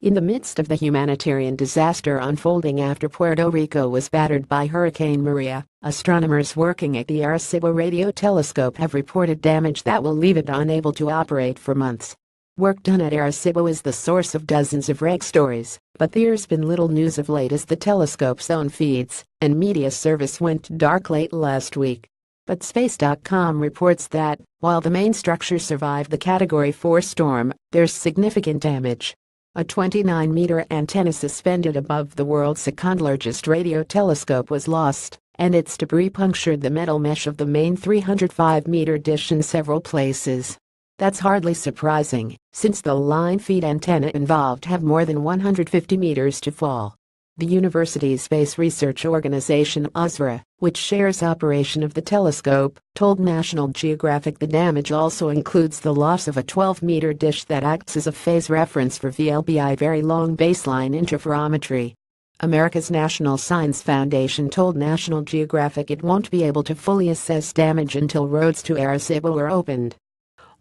In the midst of the humanitarian disaster unfolding after Puerto Rico was battered by Hurricane Maria, astronomers working at the Arecibo radio telescope have reported damage that will leave it unable to operate for months. Work done at Arecibo is the source of dozens of reg stories, but there's been little news of late as the telescope's own feeds and media service went dark late last week. But Space.com reports that, while the main structure survived the Category 4 storm, there's significant damage. A 29-meter antenna suspended above the world's second-largest radio telescope was lost, and its debris punctured the metal mesh of the main 305-meter dish in several places. That's hardly surprising, since the line feed antenna involved have more than 150 meters to fall. The university's space research organization USRA, which shares operation of the telescope, told National Geographic the damage also includes the loss of a 12-meter dish that acts as a phase reference for VLBI Very Long Baseline Interferometry. America's National Science Foundation told National Geographic it won't be able to fully assess damage until roads to Arecibo are opened.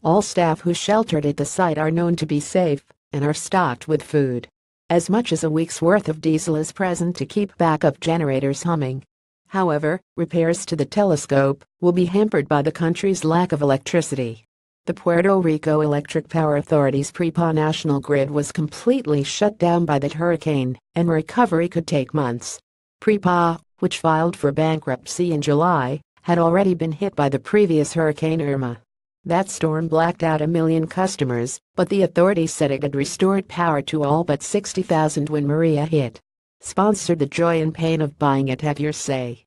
All staff who sheltered at the site are known to be safe and are stocked with food. As much as a week's worth of diesel is present to keep backup generators humming. However, repairs to the telescope will be hampered by the country's lack of electricity. The Puerto Rico Electric Power Authority's PREPA national grid was completely shut down by that hurricane, and recovery could take months. PREPA, which filed for bankruptcy in July, had already been hit by the previous Hurricane Irma. That storm blacked out a million customers, but the authorities said it had restored power to all but 60,000 when Maria hit. Sponsored the joy and pain of buying it have your say.